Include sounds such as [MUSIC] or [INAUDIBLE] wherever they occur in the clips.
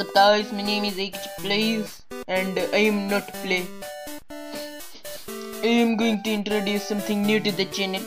Up guys, my name is AKG Plays and I am not play. I am going to introduce something new to the channel.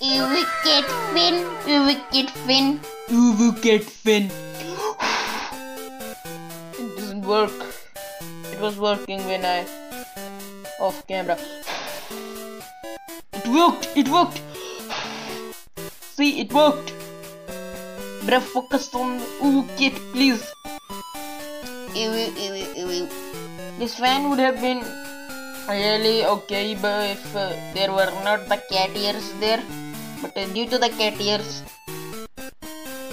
You wicked Finn, you wicked Finn. Uwu Cat Fin. It doesn't work. It was working when I off camera. It worked! It worked! See, it worked! Bruh, focus on Cat, please. This fan would have been really okay but if uh, there were not the cat ears there. But uh, due to the cat ears,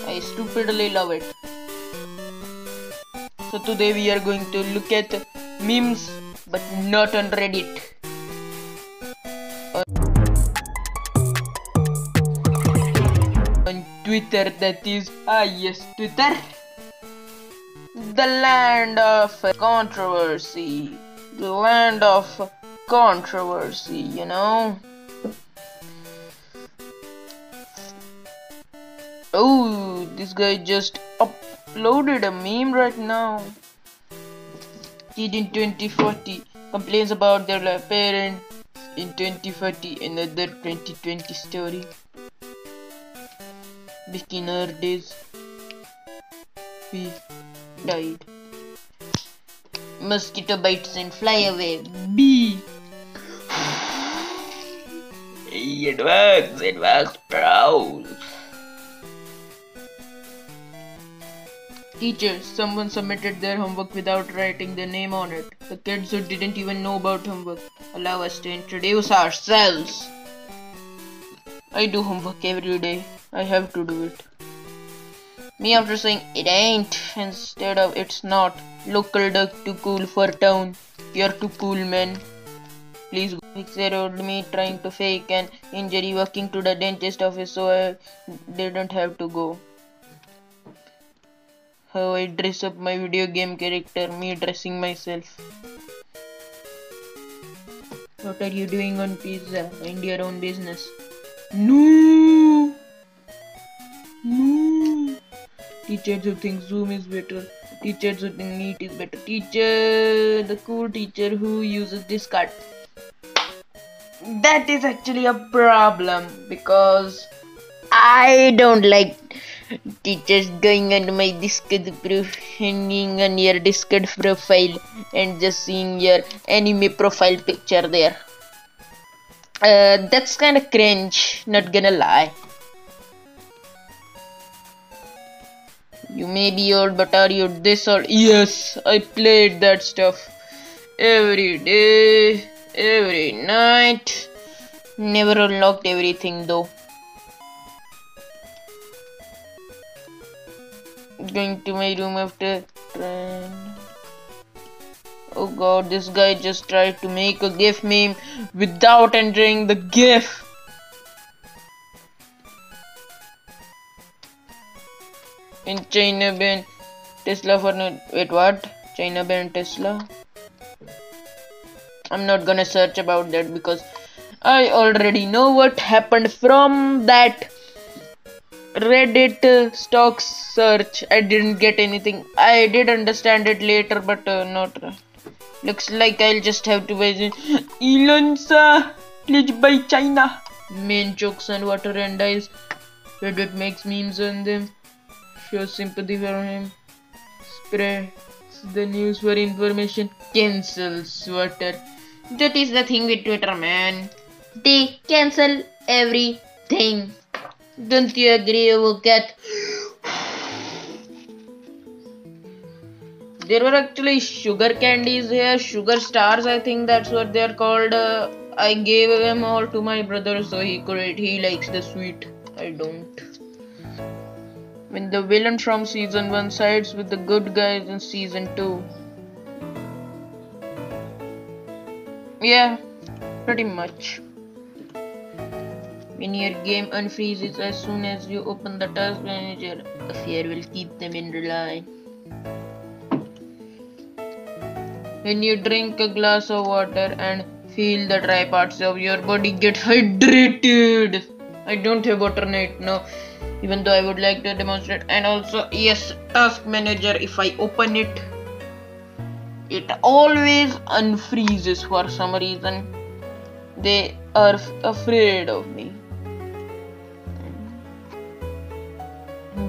I stupidly love it. So today we are going to look at memes but not on Reddit. On Twitter that is, ah yes, Twitter. The land of controversy. The land of controversy, you know. Oh, this guy just uploaded a meme right now. Kid in 2040 complains about their parents in 2040. Another 2020 story. In days, we died. Mosquito bites and fly away. B. It works, it works, bro. Teacher, someone submitted their homework without writing their name on it. The kids who didn't even know about homework. Allow us to introduce ourselves. I do homework every day. I have to do it. Me after saying it ain't instead of it's not. Local duck too cool for town. You're too cool, man. Please go. Fixer old me trying to fake an injury walking to the dentist office so I didn't have to go. How I dress up my video game character, me dressing myself. What are you doing on pizza? Mind your own business. No! Teachers who think Zoom is better. Teachers who think Meet is better. Teacher, the cool teacher who uses Discord. That is actually a problem because I don't like teachers going on my Discord profiling on your Discord profile and just seeing your anime profile picture there. Uh, that's kind of cringe, not gonna lie. You may be old, but are you this old? Yes, I played that stuff every day, every night. Never unlocked everything though. Going to my room after. Oh god, this guy just tried to make a GIF meme without entering the GIF. In China ban Tesla for not wait what? China ban Tesla? I'm not gonna search about that because I already know what happened from that Reddit stocks search. I didn't get anything. I did understand it later but uh, not looks like I'll just have to visit Elonsa pledged by China. Main jokes on water and ice Reddit makes memes on them shows sympathy for him, spreads the news for information, cancels Twitter. That is the thing with Twitter, man. They cancel everything. Don't you agree, Cat? There were actually sugar candies here, sugar stars, I think that's what they're called. Uh, I gave them all to my brother so he could eat. He likes the sweet. I don't when the villain from season 1 sides with the good guys in season 2. Yeah, pretty much. When your game unfreezes as soon as you open the task manager, the fear will keep them in line. When you drink a glass of water and feel the dry parts of your body get hydrated I don't have water alternate now, even though I would like to demonstrate. And also, yes, task manager, if I open it, it always unfreezes for some reason. They are afraid of me.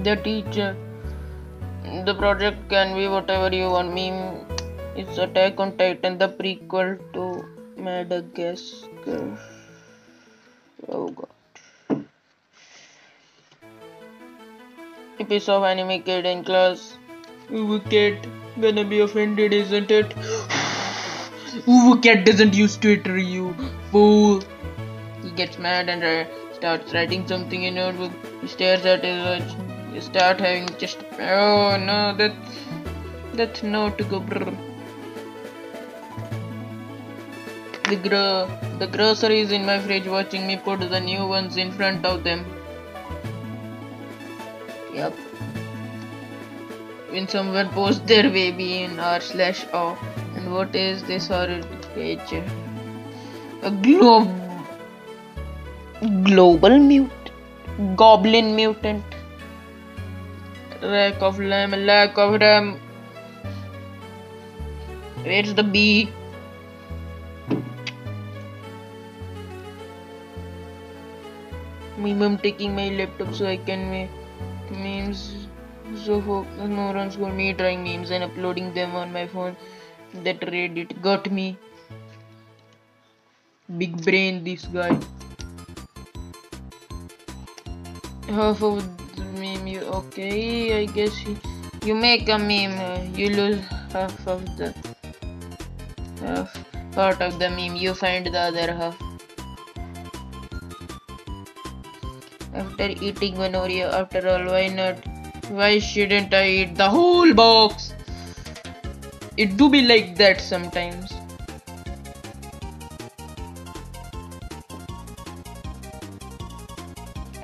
The teacher. The project can be whatever you want. Meme. It's Attack on Titan, the prequel to Madagascar. Oh god. Piece of anime kid in class. Ooh, cat. Gonna be offended, isn't it? Ooh, cat doesn't use Twitter, you fool. He gets mad and uh, starts writing something in notebook. He stares at his watch. You start having just. Oh no, that. That's no to go. Brr. The, gro- the groceries in my fridge watching me put the new ones in front of them. Yep. When someone posts their baby in r slash o. And what is this horrid creature? A globe. Global mute. Goblin mutant. Lack of lamb, lack of ram. Where's the bee? Meme, I'm taking my laptop so I can make memes. So focus morons for me trying memes and uploading them on my phone. That Reddit got me. Big brain, this guy. Half of the meme, you okay? I guess you, you make a meme, you lose half of the half part of the meme. You find the other half. After eating one Oreo, after all, why not? Why shouldn't I eat the whole box? It do be like that sometimes.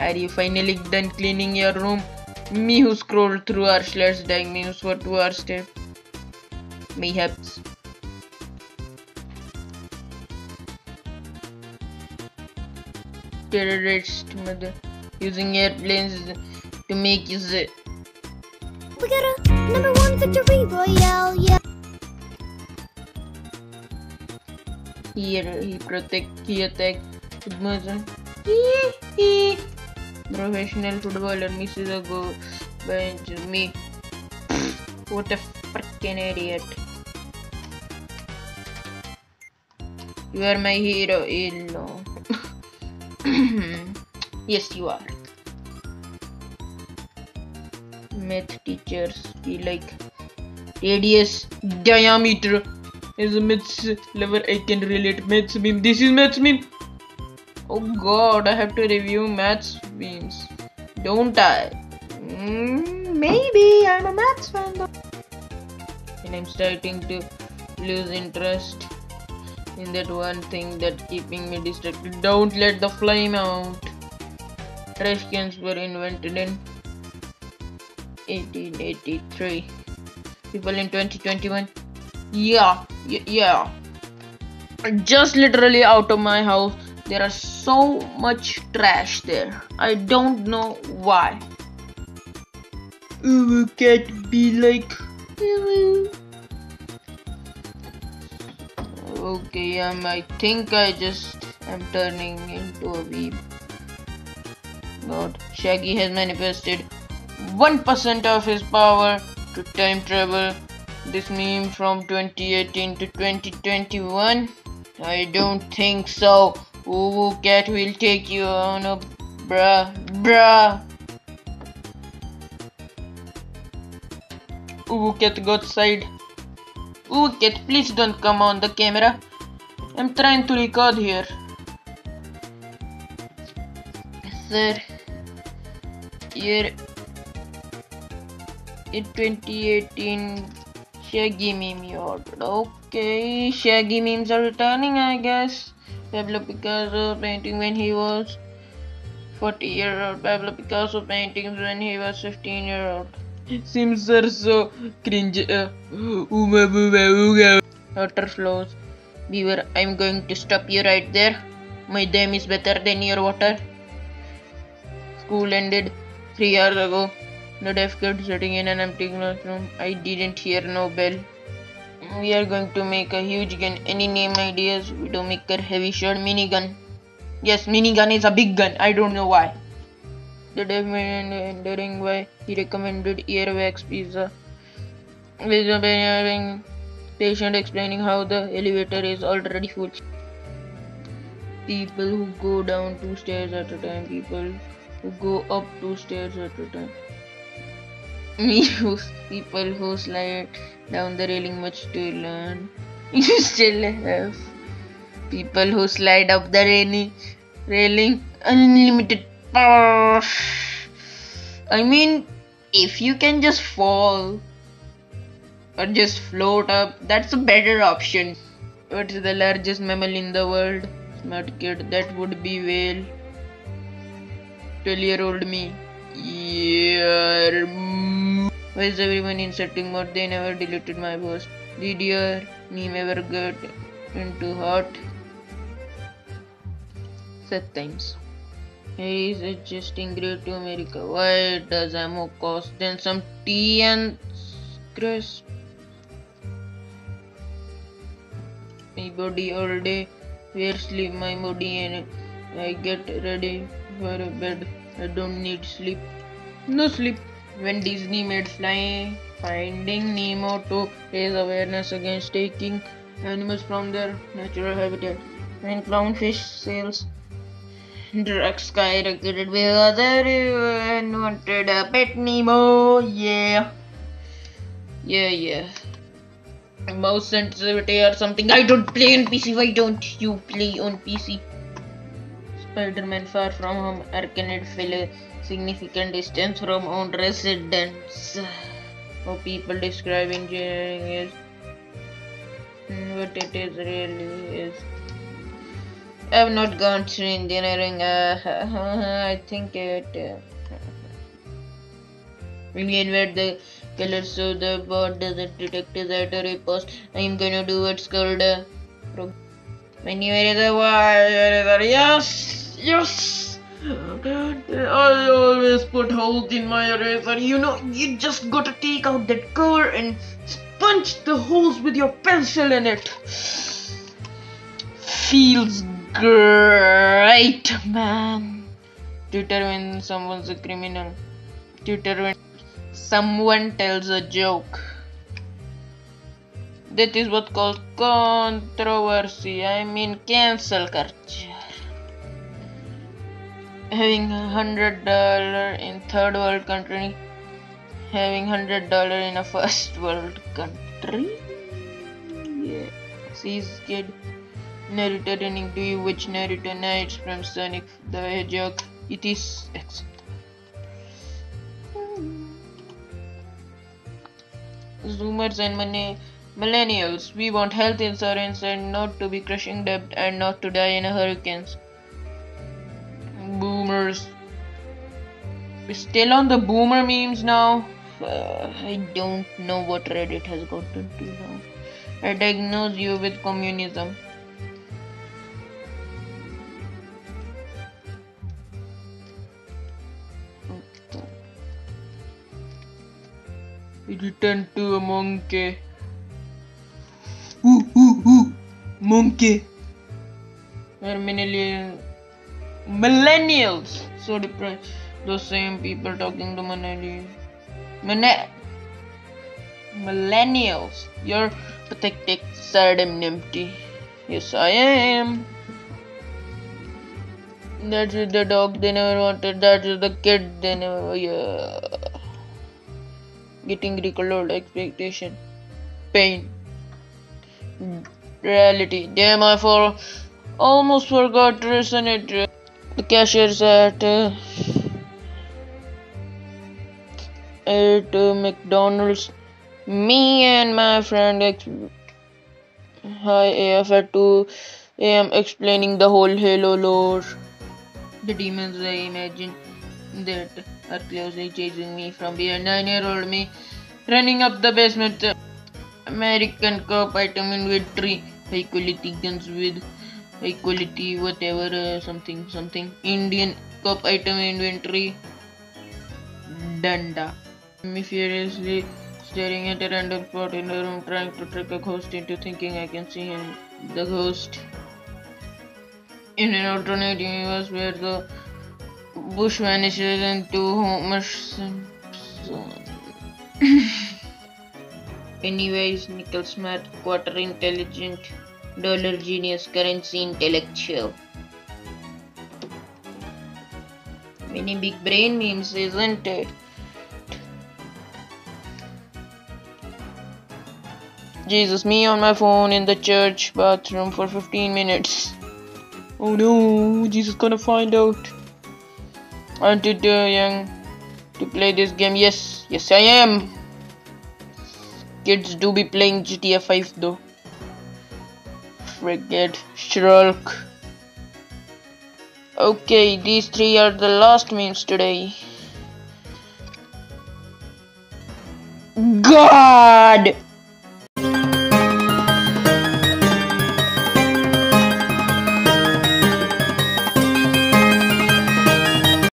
Are you finally done cleaning your room? Me who scrolled through our slash dying for two hours straight. Mayhaps. Terrorist mother using airplanes to make use We got a number one victory royale, yeah. Here he protect he attack Udmazan. Professional footballer misses a goal by me. What a freaking idiot. You are my hero, Illo. [LAUGHS] yes, you are. Math teachers be like radius diameter is a maths level I can relate maths beam. This is maths beam. Oh god, I have to review maths beams. Don't I? Mm, maybe I'm a maths fan though. And I'm starting to lose interest in that one thing that keeping me distracted. Don't let the flame out. Trash cans were invented in 1883. People in 2021. Yeah, yeah. Just literally out of my house. There are so much trash there. I don't know why. Ooh, cat be like. Okay, um, I think I just am turning into a weeb. God, Shaggy has manifested 1% of his power to time travel. This meme from 2018 to 2021? I don't think so. Ooh, cat will take you on a bruh, bruh. Ooh, cat got side. Ooh, cat, please don't come on the camera. I'm trying to record here. Sir, here in 2018 Shaggy meme ordered. Okay, Shaggy memes are returning, I guess. Pablo Picasso painting when he was 40 year old. Pablo Picasso paintings when he was 15 year old. [LAUGHS] Sims are so cringe. Uh. Water flows. Beaver, I'm going to stop you right there. My dam is better than your water. School ended three years ago. The deaf kid sitting in an empty classroom. I didn't hear no bell. We are going to make a huge gun. Any name ideas? Widowmaker, heavy shot, minigun. Yes, minigun is a big gun. I don't know why. The deaf man wondering why he recommended earwax pizza. With a patient explaining how the elevator is already full. People who go down two stairs at a time. People who go up two stairs at a time. [LAUGHS] Me who people who slide down the railing much to learn. [LAUGHS] You still have people who slide up the railing, railing unlimited power. I mean, if you can just fall or just float up, that's a better option. What is the largest mammal in the world? Smart kid, that would be whale. 12 year old me. Yeah. Why is everyone insulting mode? They never deleted my post. Did your name ever get into hot? Sad times. He is adjusting great to America. Why does ammo cost then some tea and crisp? My body all day. Where sleep my body and I get ready for a bed. I don't need sleep. No sleep. When Disney made Flying Finding Nemo to raise awareness against taking animals from their natural habitat. When clownfish sales drugs skyrocketed because everyone wanted a pet Nemo. Yeah. Yeah, yeah. Mouse sensitivity or something. I don't play on PC. Why don't you play on PC? Spider-Man Far From Home arcade fell a significant distance from own residence. How people describe engineering is what it is really is. I have not gone through engineering. Uh, [LAUGHS] I think it. Uh, invert the color so the bot doesn't detect it at a I am gonna do what's called a. Pro- when you erase a wire, yes, yes. I always put holes in my eraser. You know, you just gotta take out that cover and punch the holes with your pencil in it. Feels great, man. Twitter when someone's a criminal. Twitter when someone tells a joke. That is what called controversy. I mean cancel culture. Having hundred dollar in third world country, having hundred dollar in a first [LAUGHS] world country. Yeah, sees kid. Naruto running to you which Naruto Knights from Sonic the Hedgehog. It is excellent. Zoomers and money millennials, we want health insurance and not to be crushing debt and not to die in a hurricanes. Boomers. We're still on the boomer memes now. Uh, I don't know what Reddit has gotten to now. I diagnose you with communism. Return to a monkey. Ooh, ooh, ooh. Monkey. Or millennial, millennials. So depressed. Those same people talking to millennials. Mine- millennials. You're pathetic, sad, and empty. Yes, I am. That is the dog they never wanted. That is the kid they never. Yeah. Getting recolored expectation, pain, reality. Damn, I for almost forgot to resonate. The cashiers at uh, at uh, McDonald's. Me and my friend ex- Hi AF at 2 am explaining the whole Halo lore. The demons I imagine that are closely chasing me from behind. Nine year old me running up the basement. American cop item inventory. High quality guns with high quality whatever uh, something something. Indian cup item inventory. Danda. Me furiously staring at a random spot in the room, trying to trick a ghost into thinking I can see him. The ghost. In an alternate universe where the bush vanishes into Homer Simpson. [LAUGHS] Anyways, nickel smart, quarter intelligent, dollar genius, currency intellectual. Many big brain memes, isn't it? Jesus, me on my phone in the church bathroom for 15 minutes. Oh no, Jesus gonna find out. Aren't you too young to play this game? Yes, yes I am. Kids do be playing GTA 5 though. Frigate, Shulk. Okay, these three are the last memes today. God!